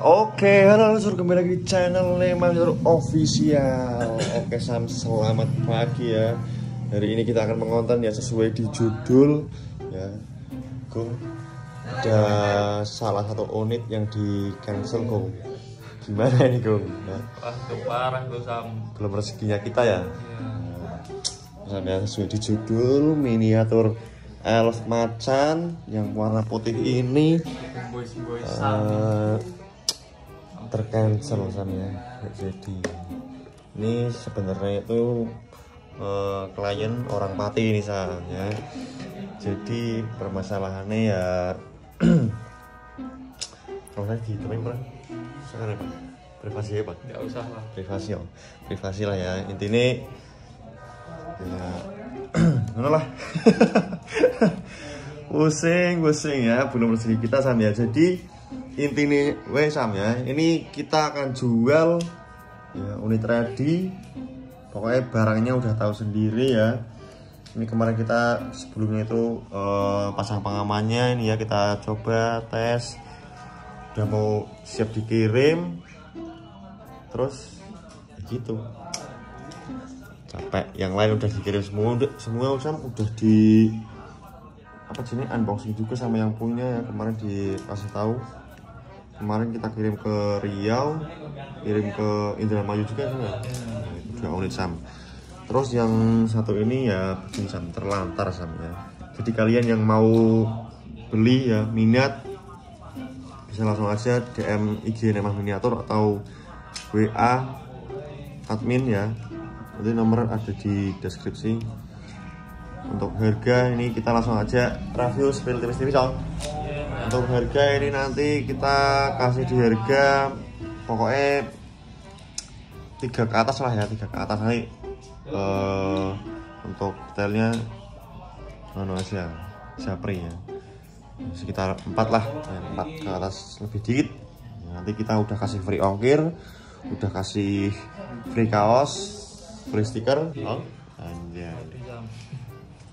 Oke, halo suruh kembali lagi di channel Leman Official. Oke, Sam, selamat pagi ya. Hari ini kita akan mengonten ya sesuai di judul ya. Gung, ada salah satu unit yang di cancel Gung. Gimana ini Gung? Nah, Wah, itu parah tuh Sam. belum rezekinya kita ya. Iya. Sam ya sesuai di judul miniatur elf macan yang warna putih ini Boys boys Sam. Tercancel Sam ya Nggak jadi. Ini sebenarnya itu eh, klien orang mati ini Sam ya. Jadi permasalahannya ya kalau saya di temen Pak. Sekarang Pak. Privasi ya Pak? Nggak usah lah. privasi oh. Privasi lah ya. Intinya ya ngono lah. Pusing pusing ya. Belum rezeki kita Sam ya. Jadi intinya weh Sam ya. Ini kita akan jual ya unit ready. Pokoknya barangnya udah tahu sendiri ya. Ini kemarin kita sebelumnya itu eh, pasang pengamannya ini ya kita coba tes. Udah mau siap dikirim. Terus ya gitu. Capek. Yang lain udah dikirim semua udah semua Sam udah di apa sini unboxing juga sama yang punya ya. Kemarin dikasih tahu kemarin kita kirim ke Riau kirim ke Indramayu juga kan? Nah, itu dua unit Sam. Terus yang satu ini ya begini Sam terlantar Sam ya. Jadi kalian yang mau beli ya minat bisa langsung aja DM IG Nemah Miniatur atau WA admin ya. Nanti nomor ada di deskripsi. Untuk harga ini kita langsung aja review spill tipis-tipis. Untuk harga ini nanti kita kasih di harga pokoknya tiga ke atas lah ya tiga ke atas nanti. Eh, untuk detailnya nono aja Japri ya. Sekitar empat lah ya, empat ke atas lebih dikit. Nanti kita udah kasih free ongkir udah kasih free kaos free stiker oh anjay.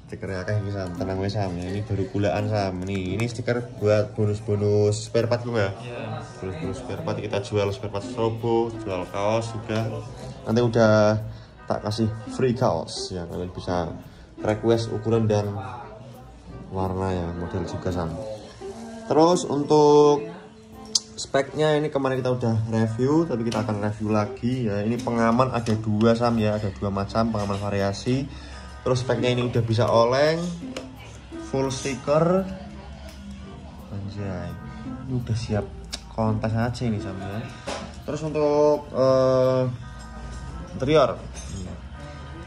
Stiker ya kayak gitu sam tenang wes sam. Ini baru gulaan sam. Ini ini stiker buat bonus-bonus spare part gue ya. Iya. bonus-bonus spare part kita jual spare part strobo jual kaos juga. Nanti udah tak kasih free kaos ya. Kalian bisa request ukuran dan warna ya model juga sam. Terus untuk speknya ini kemarin kita udah review tapi kita akan review lagi ya. Ini pengaman ada dua sam ya. Ada dua macam pengaman variasi terus speknya ini udah bisa oleng. Full sticker anjay. Ini udah siap kontes aja ini sam ya. Terus untuk eh, interior.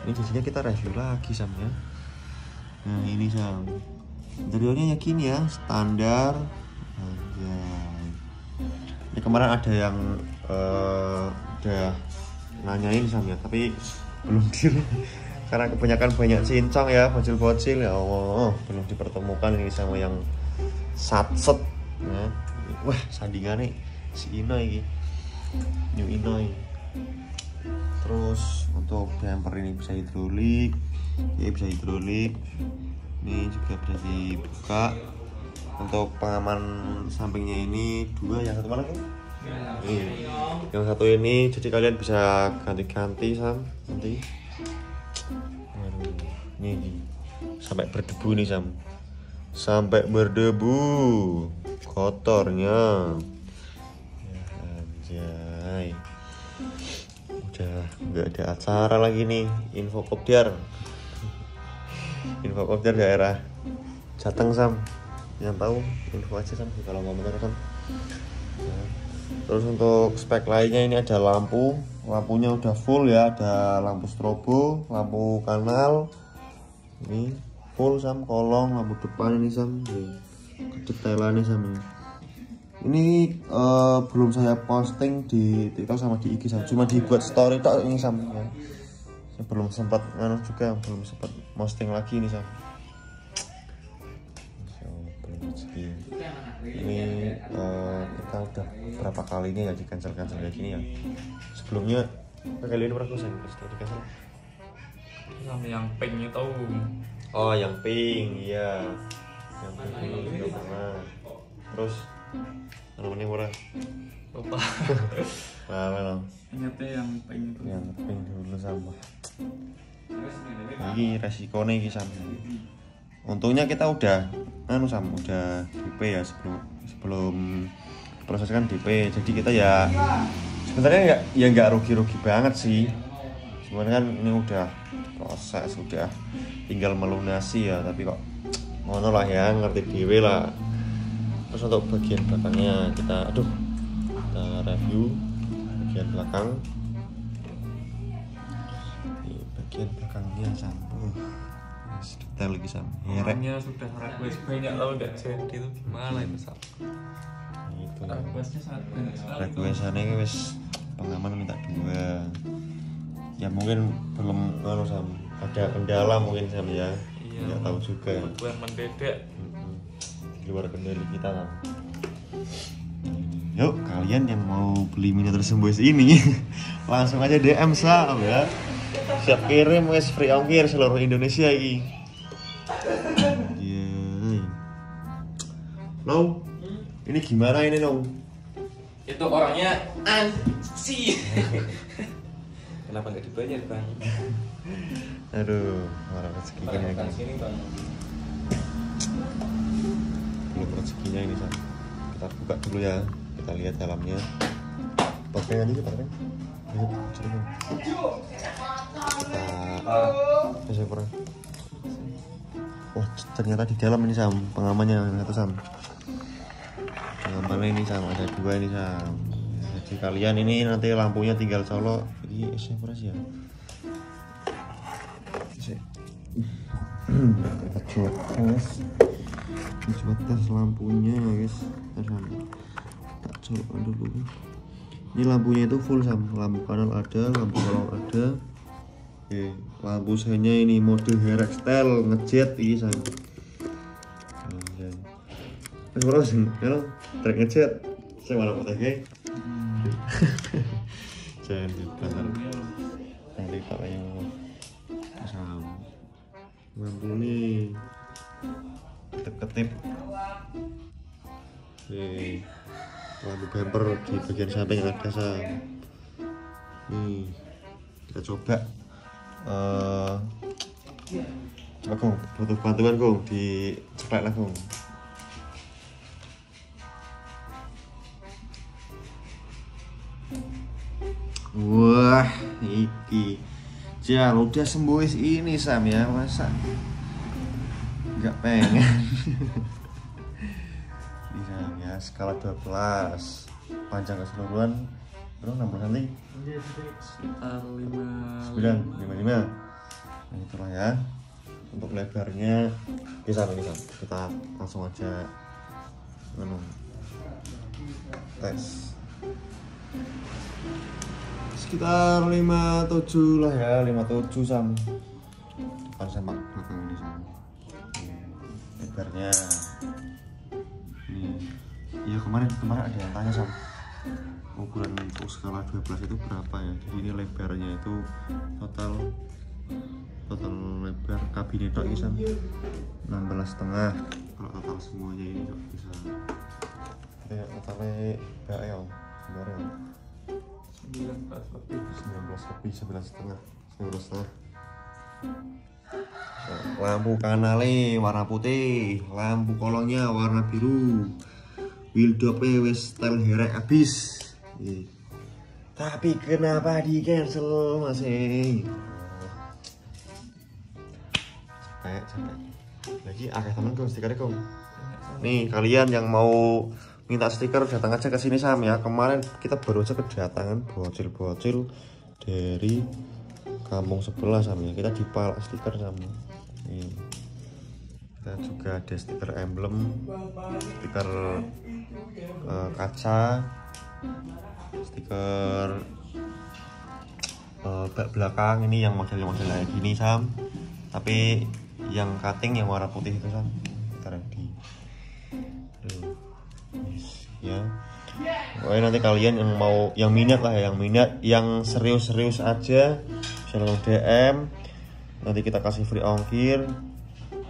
Ini biasanya kita review lagi sam ya. Nah ini sam. Interiornya ya gini ya. Standar. Anjay. Ini kemarin ada yang eh, udah nanyain sam ya. Tapi belum di karena kebanyakan banyak cincang ya bocil-bocil ya Allah. Belum dipertemukan ini sama yang satset ya. wah sandingannya si Ino ini New Ino ini. terus untuk bumper ini bisa hidrolik ini bisa hidrolik. Ini juga bisa dibuka. Untuk pengaman sampingnya ini dua yang satu mana tuh ini yang satu ini jadi kalian bisa ganti-ganti sam. Nanti Ini sampai berdebu nih sam. Sampai berdebu. Kotornya. Ya, anjay. Udah nggak ada acara lagi nih. Info kopdar info kopdar daerah Jateng sam. Yang tahu info aja sam. Kalau ngomong sam. Ya. terus untuk spek lainnya ini ada lampu. Lampunya udah full ya. Ada lampu strobo lampu kanal ini full sam. Kolong lampu depan ini sam. Kedetailannya sam ini. Ini eh, belum saya posting di TikTok sama di IG sam. Cuma dibuat story tok ini sam ya. Saya belum sempat nganu juga belum sempat posting lagi ini sam. Ini eh, kita udah berapa kalinya ya di cancel cancel kayak gini ya. Sebelumnya kali ini pernah kosan di cancel Sam yang pink itu. oh yang pink iya. Yang pink juga pernah. Terus? Namanya murah? Lupa. Nah memang ingetnya yang pink itu. Yang pink dulu sama. Ini resikonya ini sama. Untungnya kita udah anu sama udah DP ya sebelum sebelum proses kan DP jadi kita ya sebenarnya nggak ya nggak rugi-rugi banget sih. Sebenarnya kan ini udah proses udah tinggal melunasi ya tapi kok ngono lah ya ngerti dewe lah. Terus untuk bagian belakangnya kita aduh kita review bagian belakang. Ini bagian belakangnya sama uh, detail lagi sama herek Orangnya sudah request banyak tau nggak jadi itu gimana itu Sam? itu. Requestnya sangat banyak sekali requestannya wis pengaman minta dua ya mungkin belum anu sam. Ada kendala mungkin sam ya. Iya. nggak tahu juga. Kebutuhan mendadak di luar kendali kita kan yuk kalian yang mau beli miniatur sembois ini langsung aja DM sam ya. Siap kirim wes free ongkir seluruh Indonesia ini. Iya. Lo, ini gimana ini dong? itu orangnya ansi kenapa nggak dibayar bang Aduh, orang rezeki Bang, ini bang sini bang belum rezekinya ini sam. Kita buka dulu ya, kita lihat dalamnya. Pakai aja dong. Kita saya pernah. Wah, ternyata di dalam ini sam, pengamannya ternyata sam. Pengamannya ini sam, ada dua ini sam. Jadi kalian ini nanti lampunya tinggal colok. Ini saya pernah sih ya. Kita coba tes. Kita coba tes lampunya ya guys. Sam. tak coba dulu. Ini lampunya itu full sam. Lampu kanal ada lampu kolong ada. Oke lampu senya ini mode Herex style ngejet ini sam. Sing, ya lo, trek ngejet. Saya malah mau tege. Jangan dibantar. Nanti pak yang sam. Lampu ini ketip-ketip. Nih, lampu bumper di bagian samping ada sam. Nih, kita coba. Coba kong, butuh bantuan kong di ceklek lah kong. Wah, iki. Jangan udah sembuh ini Sam ya, masa? Nggak pengen. Ini Sam ya, skala 12 panjang keseluruhan berapa? 16 nanti? Sekitar lima 9, 55 Nah itulah ya. Untuk lebarnya Bisa bisa Kita langsung aja anu, Tes Sekitar 57 lah ya 57 sam. Depan sama belakang ini sam Lebarnya. Nih. Iya kemarin kemarin ada yang tanya sam. Ukuran untuk skala 12 itu berapa ya? Jadi ini lebarnya itu total total lebar kabin itu bisa 16 setengah. Kalau total semuanya ini bisa ya totalnya berapa ya sebenarnya sembilan belas lebih 19 lebih 11 setengah 19 setengah. Lampu kanale warna putih. Lampu kolongnya warna biru. Wheel dope wis style herek abis tapi kenapa di cancel masih capek capek. Lagi akeh temen kok stikernya kok nih kalian yang mau minta stiker datang aja ke sini Sam ya. Kemarin kita baru aja kedatangan bocil-bocil dari kampung sebelah Sam ya. Kita dipalak stiker sama nih. Kita juga ada stiker emblem stiker eh, kaca stiker bak belakang. Ini yang model-model kayak gini Sam. Tapi yang cutting yang warna putih itu Sam ya. Pokoknya nanti kalian yang mau yang minat lah ya, yang minat yang serius-serius aja bisa langsung DM nanti kita kasih free ongkir.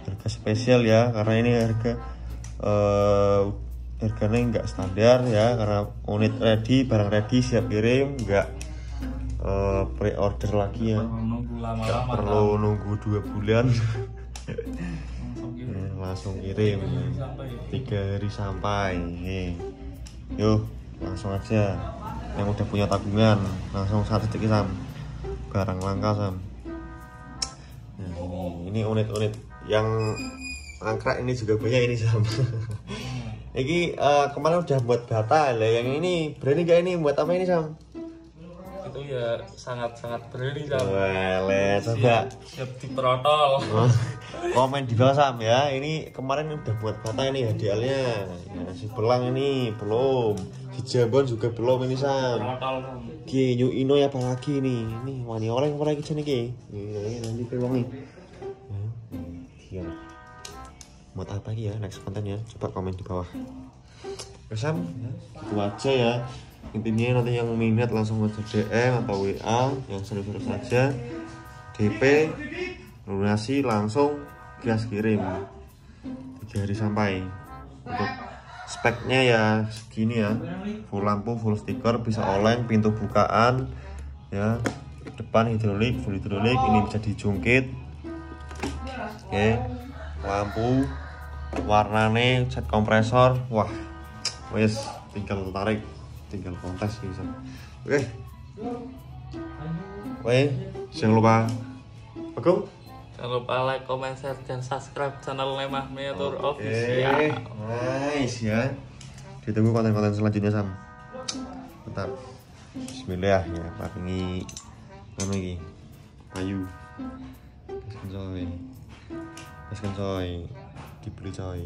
Harga spesial ya karena ini harga eh, harganya nggak standar ya karena unit ready barang ready siap kirim nggak eh, pre-order lagi ya. Nggak perlu nunggu dua bulan. Langsung kirim. Tiga hari sampai. Nih. Yuk langsung aja. Yang udah punya tabungan langsung satu detik sam. Barang langka sam. Nah ini ini unit-unit yang angkrak ini juga banyak ini sam. Ini eh, kemarin udah buat bata lah. Yang ini berani gak ini? Buat apa ini sam itu ya sangat-sangat berani Sam. Wele, coba siap, siap diprotol. Oh, komen di bawah Sam ya. Ini kemarin udah buat bata ini hadiahnya. Ya, si belang ini belum. Si jambon juga belum ini Sam. Ki New Ino ya apalagi nih ini wani orang apa lagi nih ki ini nanti pewangi iya. Buat apa lagi ya next konten ya? Coba komen di bawah. Sam. Itu aja ya intinya nanti yang minat langsung aja DM atau WA yang seru-seru saja DP lunasi langsung gas kirim. Tiga hari sampai. Untuk speknya ya segini ya. Full lampu full stiker bisa oleng pintu bukaan ya. Depan hidrolik full hidrolik ini bisa dijungkit. Oke. Lampu warnane cat kompresor wah wes tinggal tarik tinggal kontes bisa oke Oke, jangan lupa Agung Jangan lupa like, comment, share, dan subscribe channel Lemah Miniatur Oke, Official. nice ya. Ditunggu konten-konten selanjutnya Sam. Mantap. Bismillah ya, paringi ngono iki. Ayu. Wis kan coy. Wis kan coy. Dibeli coy.